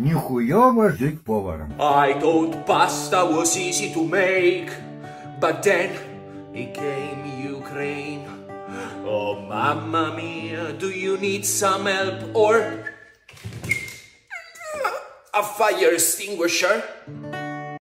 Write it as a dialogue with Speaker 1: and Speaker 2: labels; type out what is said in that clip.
Speaker 1: Нихуево жить поваром.
Speaker 2: I thought pasta was easy to make, but then it came Ukraine. Oh, mamma mia, do you need some help or a fire extinguisher?